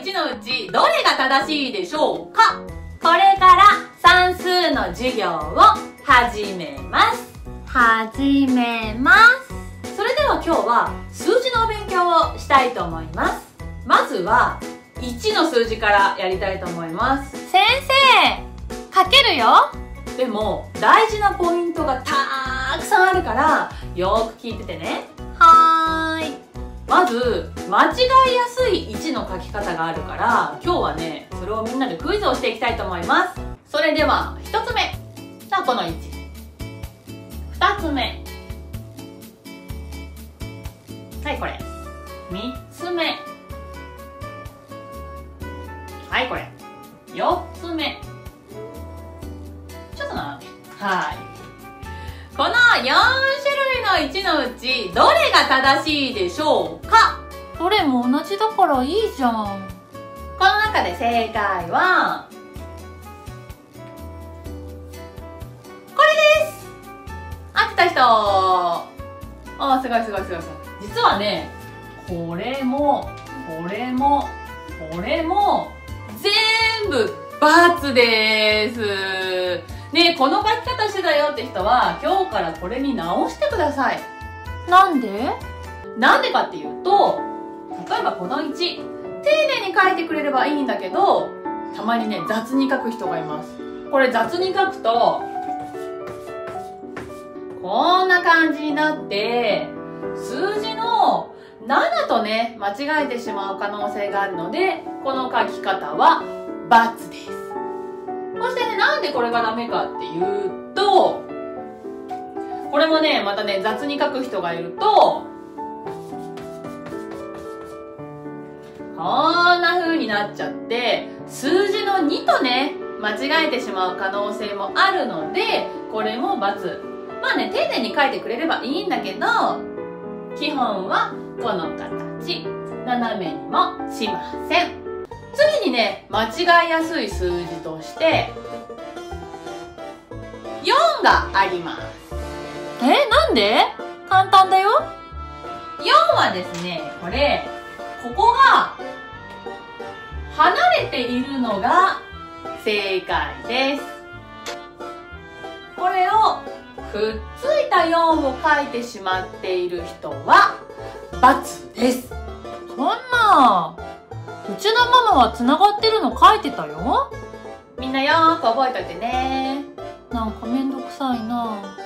1のうちどれが正しいでしょうか？これから算数の授業を始めます。始めます。それでは今日は数字のお勉強をしたいと思います。まずは1の数字からやりたいと思います。先生かけるよ。でも大事なポイントがたくさんあるからよーく聞いててねまず間違いやすい1の書き方があるから今日はねそれをみんなでクイズをしていきたいと思います。それでは1つ目。さあこの12つ目。はいこれ。3つ目。はいこれ。4つ目。ちょっとなはい。この4 1のうちどれが正しいでしょうか？どれも同じだからいいじゃん。この中で正解はこれです！あった人！あすごいすごいすごいすごい。実はねこれもこれもこれも全部×ですねこの書き方してたよって人は今日からこれに直してください。なんで？なんでかっていうと例えばこの1丁寧に書いてくれればいいんだけどたまにね雑に書く人がいます。これ雑に書くとこんな感じになって数字の7とね間違えてしまう可能性があるのでこの書き方は×ですなんでこれがダメかっていうとこれもねまたね雑に書く人がいるとこんな風になっちゃって数字の2とね間違えてしまう可能性もあるのでこれも×まあね丁寧に書いてくれればいいんだけど基本はこの形。斜めにもしません。次にね間違いやすい数字として4があります。えなんで？簡単だよ。4はですねこれここが離れているのが正解です。これをくっついた4を書いてしまっている人は×です。そんなうちのママは繋がってるの書いてたよ。みんなよーく覚えといてねなんかめんどくさいな